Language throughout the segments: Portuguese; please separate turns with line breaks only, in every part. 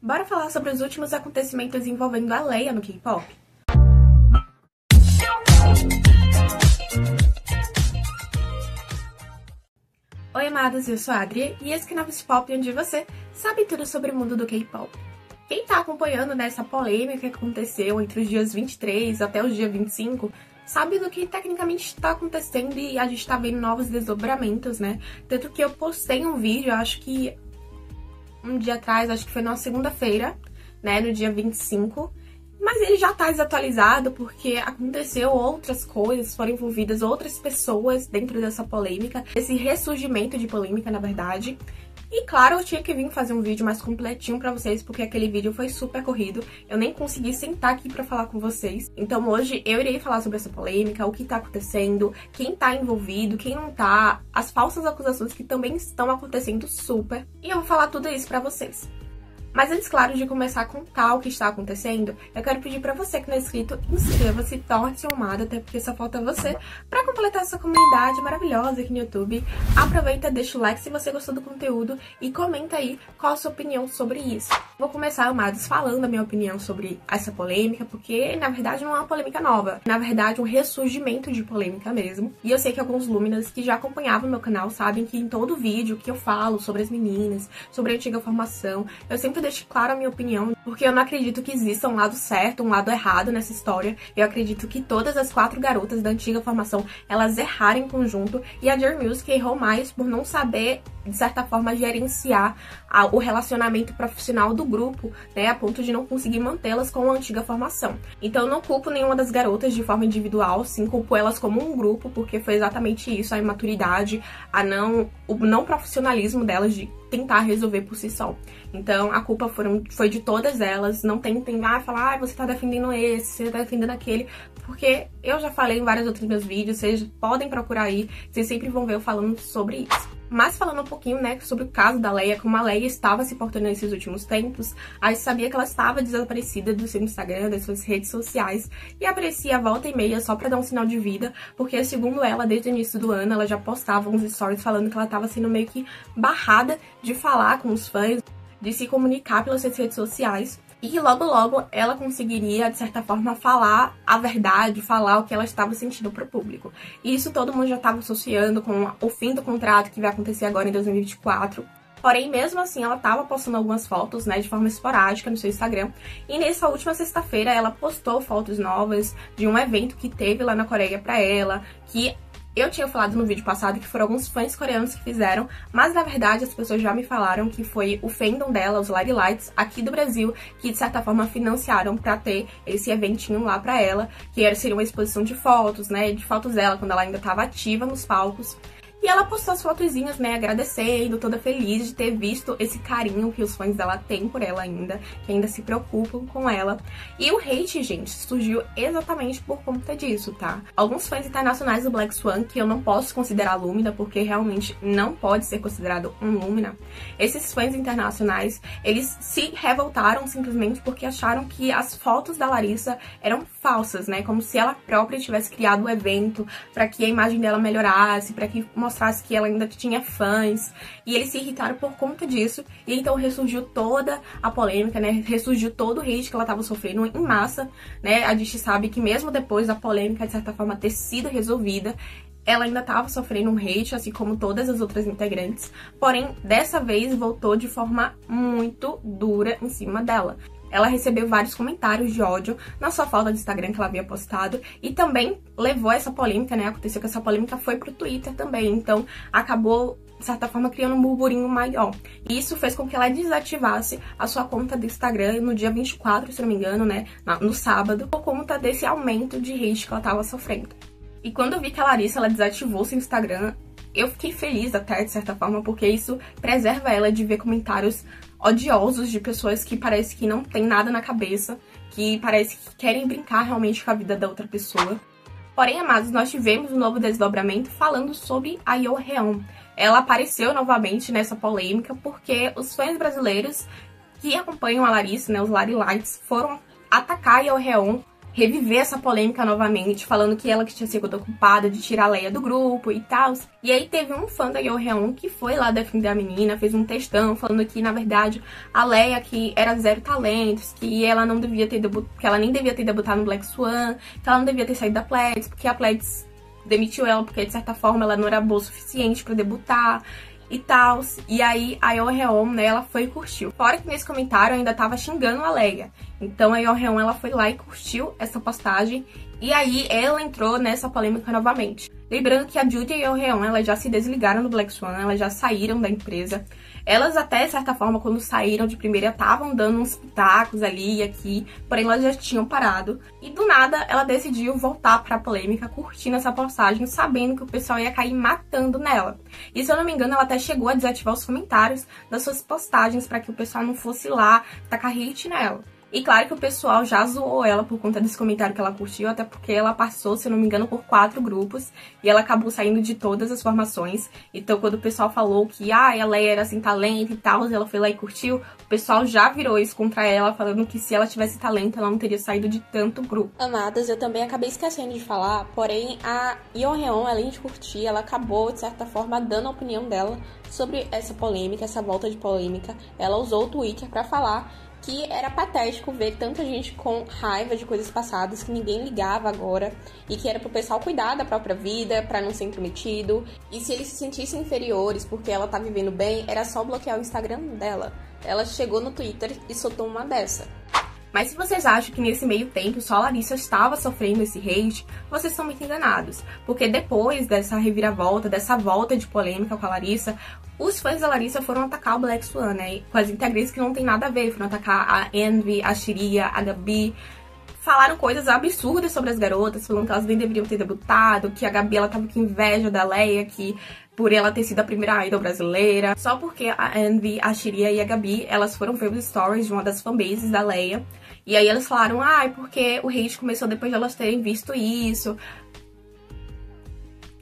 Bora falar sobre os últimos acontecimentos envolvendo a Leia no K-pop? Oi, amados, eu sou a Adri e esse canal é Pop onde você sabe tudo sobre o mundo do K-pop. Quem tá acompanhando nessa polêmica que aconteceu entre os dias 23 até os dias 25 sabe do que tecnicamente está acontecendo e a gente tá vendo novos desdobramentos, né? Tanto que eu postei um vídeo, acho que um dia atrás, acho que foi na segunda-feira, né, no dia 25, mas ele já tá desatualizado porque aconteceu outras coisas, foram envolvidas outras pessoas dentro dessa polêmica, esse ressurgimento de polêmica, na verdade. E claro, eu tinha que vir fazer um vídeo mais completinho pra vocês, porque aquele vídeo foi super corrido. Eu nem consegui sentar aqui pra falar com vocês. Então hoje eu irei falar sobre essa polêmica, o que tá acontecendo, quem tá envolvido, quem não tá, as falsas acusações que também estão acontecendo super. E eu vou falar tudo isso pra vocês. Mas antes, claro, de começar a contar o que está acontecendo, eu quero pedir para você que não é inscrito, inscreva-se, torne-se amado, até porque só falta você para completar essa comunidade maravilhosa aqui no YouTube. Aproveita, deixa o like se você gostou do conteúdo e comenta aí qual a sua opinião sobre isso. Vou começar, amados, falando a minha opinião sobre essa polêmica, porque na verdade não é uma polêmica nova, na verdade um ressurgimento de polêmica mesmo. E eu sei que alguns Luminas que já acompanhavam meu canal sabem que em todo vídeo que eu falo sobre as meninas, sobre a antiga formação, eu sempre deixo claro a minha opinião, porque eu não acredito que exista um lado certo, um lado errado nessa história. Eu acredito que todas as quatro garotas da antiga formação, elas erraram em conjunto e a Dear Music errou mais por não saber, de certa forma, gerenciar a, o relacionamento profissional do grupo, né, a ponto de não conseguir mantê-las com a antiga formação. Então eu não culpo nenhuma das garotas de forma individual, sim culpo elas como um grupo, porque foi exatamente isso, a imaturidade, a não o não profissionalismo delas de tentar resolver por si só. Então a culpa foram, foi de todas elas. Não tentem ah, falar, ah, você tá defendendo esse, você tá defendendo aquele, porque eu já falei em vários outros meus vídeos, vocês podem procurar aí, vocês sempre vão ver eu falando sobre isso. Mas falando um pouquinho, né, sobre o caso da Leia, como a Leia estava se portando nesses últimos tempos, a gente sabia que ela estava desaparecida do seu Instagram, das suas redes sociais, e aparecia volta e meia só pra dar um sinal de vida, porque segundo ela, desde o início do ano, ela já postava uns stories falando que ela estava sendo meio que barrada de falar com os fãs, de se comunicar pelas suas redes sociais, e logo logo ela conseguiria, de certa forma, falar a verdade, falar o que ela estava sentindo para o público. E isso todo mundo já estava associando com o fim do contrato que vai acontecer agora em 2024. Porém, mesmo assim, ela estava postando algumas fotos, né, de forma esporádica no seu Instagram. E nessa última sexta-feira, ela postou fotos novas de um evento que teve lá na Coreia para ela, que eu tinha falado no vídeo passado que foram alguns fãs coreanos que fizeram, mas na verdade as pessoas já me falaram que foi o fandom dela, os Light Lights, aqui do Brasil, que de certa forma financiaram pra ter esse eventinho lá pra ela, que era, seria uma exposição de fotos, né, de fotos dela quando ela ainda estava ativa nos palcos. E ela postou as fotozinhas, né, agradecendo, toda feliz de ter visto esse carinho que os fãs dela têm por ela ainda, que ainda se preocupam com ela. E o hate, gente, surgiu exatamente por conta disso, tá? Alguns fãs internacionais do Black Swan, que eu não posso considerar Lumina, porque realmente não pode ser considerado um Lumina, esses fãs internacionais, eles se revoltaram simplesmente porque acharam que as fotos da Larissa eram falsas, né? Como se ela própria tivesse criado o evento para que a imagem dela melhorasse, para que mostrasse que ela ainda tinha fãs. E eles se irritaram por conta disso. E então ressurgiu toda a polêmica, né? Ressurgiu todo o hate que ela estava sofrendo em massa, né? A gente sabe que mesmo depois da polêmica, de certa forma, ter sido resolvida, ela ainda estava sofrendo um hate, assim como todas as outras integrantes, porém, dessa vez voltou de forma muito dura em cima dela ela recebeu vários comentários de ódio na sua falta de Instagram que ela havia postado e também levou essa polêmica, né? Aconteceu que essa polêmica foi pro Twitter também, então acabou de certa forma criando um burburinho maior. E isso fez com que ela desativasse a sua conta do Instagram no dia 24, se não me engano, né, no sábado, por conta desse aumento de hate que ela tava sofrendo. E quando eu vi que a Larissa ela desativou seu Instagram, eu fiquei feliz até, de certa forma, porque isso preserva ela de ver comentários odiosos de pessoas que parece que não tem nada na cabeça, que parece que querem brincar realmente com a vida da outra pessoa. Porém, amados, nós tivemos um novo desdobramento falando sobre a Yo Reon. Ela apareceu novamente nessa polêmica porque os fãs brasileiros que acompanham a Larissa, né, os Lari Lights, foram atacar a Yo Reon reviver essa polêmica novamente, falando que ela que tinha sido culpada de tirar a Leia do grupo e tal. E aí teve um fã da Yoheon que foi lá defender a menina, fez um textão falando que, na verdade, a Leia que era zero talentos, que ela não devia ter debut... que ela nem devia ter debutado no Black Swan, que ela não devia ter saído da Pledis, porque a Pledis demitiu ela porque de certa forma ela não era boa o suficiente para debutar e tal. E aí a Yoheon, né, ela foi e curtiu. Fora que nesse comentário ainda tava xingando a Leia. Então a Yoheon, ela foi lá e curtiu essa postagem. E aí ela entrou nessa polêmica novamente. Lembrando que a Judy e a Yoheon, elas já se desligaram do Black Swan, elas já saíram da empresa. Elas até, de certa forma, quando saíram de primeira, estavam dando uns pitacos ali e aqui, porém elas já tinham parado. E do nada, ela decidiu voltar pra polêmica, curtindo essa postagem, sabendo que o pessoal ia cair matando nela. E se eu não me engano, ela até chegou a desativar os comentários das suas postagens para que o pessoal não fosse lá tacar hate nela. E claro que o pessoal já zoou ela por conta desse comentário que ela curtiu, até porque ela passou, se não me engano, por quatro grupos e ela acabou saindo de todas as formações. Então, quando o pessoal falou que ah, ela era sem talento e tal, ela foi lá e curtiu, o pessoal já virou isso contra ela, falando que se ela tivesse talento, ela não teria saído de tanto grupo.
Amadas, eu também acabei esquecendo de falar, porém a Yeonreon, além de curtir, ela acabou, de certa forma, dando a opinião dela sobre essa polêmica, essa volta de polêmica. Ela usou o Twitter para falar que era patético ver tanta gente com raiva de coisas passadas que ninguém ligava agora e que era pro pessoal cuidar da própria vida para não ser intrometido. E se eles se sentissem inferiores porque ela tá vivendo bem, era só bloquear o Instagram dela. Ela chegou no Twitter e soltou uma dessa.
Mas se vocês acham que nesse meio tempo só a Larissa estava sofrendo esse hate, vocês estão muito enganados. Porque depois dessa reviravolta, dessa volta de polêmica com a Larissa, os fãs da Larissa foram atacar o Black Swan, né? Com as integrantes que não tem nada a ver. Foram atacar a Envy, a Shiria, a Gabi. Falaram coisas absurdas sobre as garotas, falando que elas nem deveriam ter debutado, que a Gabi ela tava com inveja da Leia, que por ela ter sido a primeira idol brasileira. Só porque a Envy, a Shiria e a Gabi, elas foram ver os stories de uma das fanbases da Leia. E aí elas falaram, ai, ah, porque o hate começou depois de elas terem visto isso.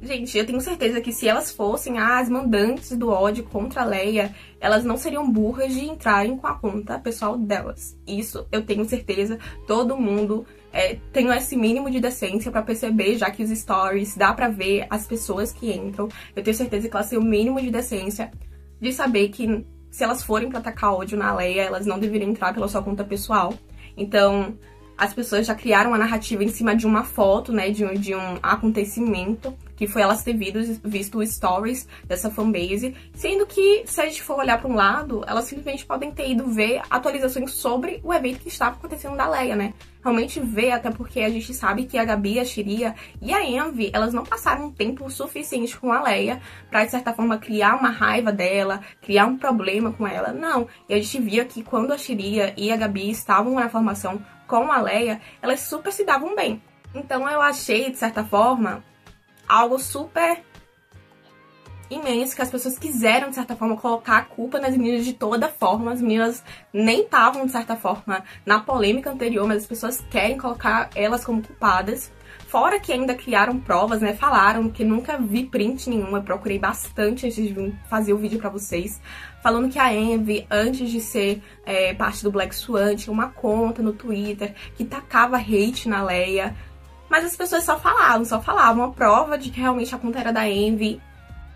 Gente, eu tenho certeza que se elas fossem as mandantes do ódio contra a Leia, elas não seriam burras de entrarem com a conta pessoal delas. Isso eu tenho certeza, todo mundo é, tem esse mínimo de decência para perceber, já que os stories dá pra ver as pessoas que entram. Eu tenho certeza que elas têm o mínimo de decência de saber que se elas forem pra atacar ódio na Leia, elas não deveriam entrar pela sua conta pessoal. Então, as pessoas já criaram uma narrativa em cima de uma foto, né, de um, de um acontecimento, que foi elas ter visto, visto stories dessa fanbase, sendo que, se a gente for olhar para um lado, elas simplesmente podem ter ido ver atualizações sobre o evento que estava acontecendo da Leia, né? Realmente ver, até porque a gente sabe que a Gabi, a Shiria e a Envy, elas não passaram tempo suficiente com a Leia para de certa forma criar uma raiva dela, criar um problema com ela. Não. E a gente via que quando a Shiria e a Gabi estavam na formação com a Leia, elas super se davam bem. Então eu achei, de certa forma, algo super imenso que as pessoas quiseram, de certa forma, colocar a culpa nas meninas de toda forma. As meninas nem estavam, de certa forma, na polêmica anterior, mas as pessoas querem colocar elas como culpadas. Fora que ainda criaram provas, né? Falaram que nunca vi print nenhum. Eu procurei bastante antes de fazer o vídeo para vocês. Falando que a Envy, antes de ser é, parte do Black Swan, tinha uma conta no Twitter que tacava hate na Leia. Mas as pessoas só falavam, só falavam. A prova de que realmente a conta era da Envy.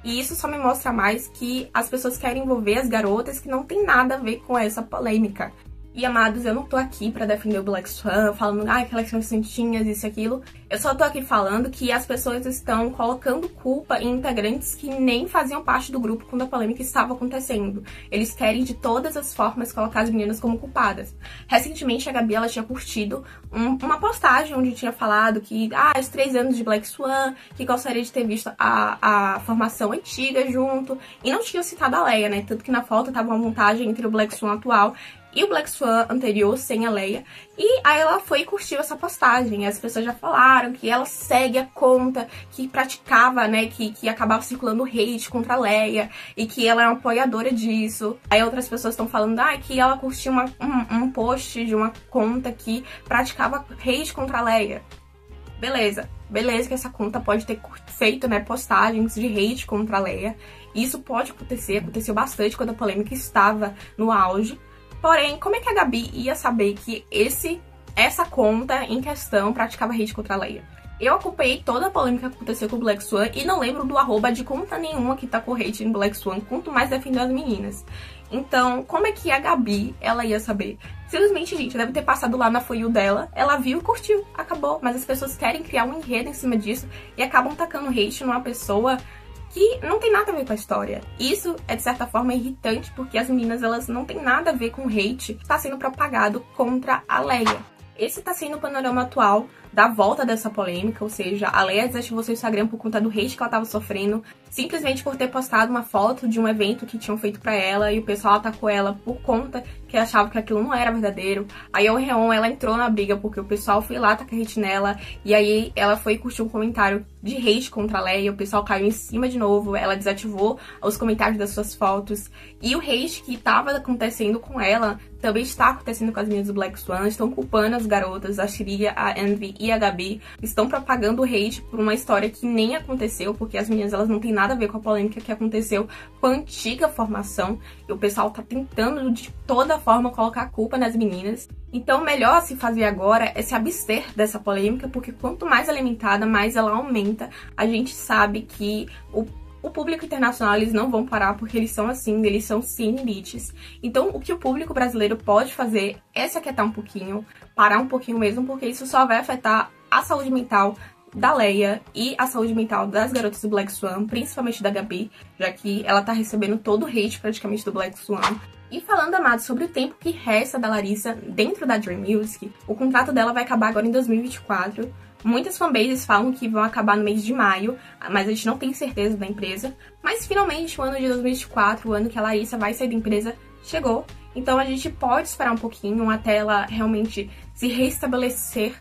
E isso só me mostra mais que as pessoas querem envolver as garotas que não tem nada a ver com essa polêmica. E amados, eu não tô aqui para defender o Black Swan, falando, ai, que elas são santinhas, isso e aquilo. Eu só tô aqui falando que as pessoas estão colocando culpa em integrantes que nem faziam parte do grupo quando a polêmica estava acontecendo. Eles querem de todas as formas colocar as meninas como culpadas. Recentemente a Gabi ela tinha curtido um, uma postagem onde tinha falado que, ah, os três anos de Black Swan, que gostaria de ter visto a, a formação antiga junto. E não tinha citado a Leia, né? Tanto que na foto tava uma montagem entre o Black Swan atual e o Black Swan anterior, sem a Leia. E aí ela foi e curtiu essa postagem. As pessoas já falaram que ela segue a conta que praticava, né, que, que acabava circulando hate contra a Leia e que ela é uma apoiadora disso. Aí outras pessoas estão falando ah, que ela curtiu uma, um, um post de uma conta que praticava hate contra a Leia. Beleza, beleza que essa conta pode ter feito, né, postagens de hate contra a Leia. Isso pode acontecer, aconteceu bastante quando a polêmica estava no auge. Porém, como é que a Gabi ia saber que esse essa conta em questão praticava hate contra a Leia. Eu acompanhei toda a polêmica que aconteceu com o Black Swan e não lembro do arroba de conta nenhuma que tá com hate em Black Swan, quanto mais defendendo as meninas. Então, como é que a Gabi, ela ia saber? Simplesmente, gente, deve ter passado lá na For dela, ela viu e curtiu, acabou. Mas as pessoas querem criar um enredo em cima disso e acabam tacando hate numa pessoa que não tem nada a ver com a história. Isso é de certa forma irritante porque as meninas elas não têm nada a ver com o hate que está sendo propagado contra a Leia. Esse está sendo o panorama atual da volta dessa polêmica, ou seja, a Leia desativou seu Instagram por conta do hate que ela estava sofrendo, simplesmente por ter postado uma foto de um evento que tinham feito para ela e o pessoal atacou ela por conta que achava que aquilo não era verdadeiro. Aí a Reon, ela entrou na briga porque o pessoal foi lá atacar hate nela e aí ela foi curtir um comentário de hate contra a Leia, o pessoal caiu em cima de novo, ela desativou os comentários das suas fotos e o hate que estava acontecendo com ela também está acontecendo com as meninas do Black Swan, estão culpando as garotas, a Shiria, a Envy e a Gabi estão propagando hate por uma história que nem aconteceu, porque as meninas elas não têm nada a ver com a polêmica que aconteceu com a antiga formação. E o pessoal tá tentando de toda forma colocar a culpa nas meninas. Então, o melhor se fazer agora é se abster dessa polêmica, porque quanto mais alimentada, mais ela aumenta. A gente sabe que o o público internacional eles não vão parar porque eles são assim, eles são sim elites. Então, o que o público brasileiro pode fazer é se aquietar um pouquinho, parar um pouquinho mesmo, porque isso só vai afetar a saúde mental da Leia e a saúde mental das garotas do Black Swan, principalmente da Gabi, já que ela tá recebendo todo o hate praticamente do Black Swan. E falando, Amado, sobre o tempo que resta da Larissa dentro da Dream Music, o contrato dela vai acabar agora em 2024. Muitas fanbases falam que vão acabar no mês de maio, mas a gente não tem certeza da empresa. Mas finalmente o ano de 2024, o ano que a Larissa vai sair da empresa, chegou. Então a gente pode esperar um pouquinho até ela realmente se restabelecer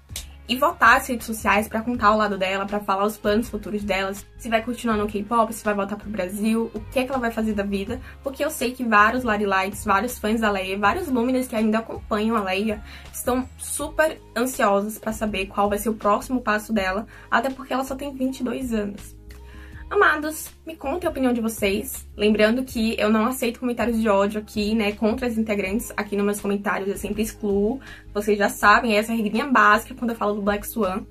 e votar as redes sociais para contar o lado dela, para falar os planos futuros delas, se vai continuar no K-pop, se vai voltar pro Brasil, o que é que ela vai fazer da vida, porque eu sei que vários Larilites, vários fãs da Leia, vários Luminers que ainda acompanham a Leia estão super ansiosos para saber qual vai ser o próximo passo dela, até porque ela só tem 22 anos. Amados, me contem a opinião de vocês. Lembrando que eu não aceito comentários de ódio aqui, né, contra as integrantes. Aqui nos meus comentários eu sempre excluo. Vocês já sabem, essa é a regrinha básica quando eu falo do Black Swan.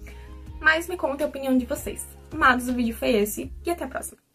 Mas me contem a opinião de vocês. Amados, o vídeo foi esse e até a próxima.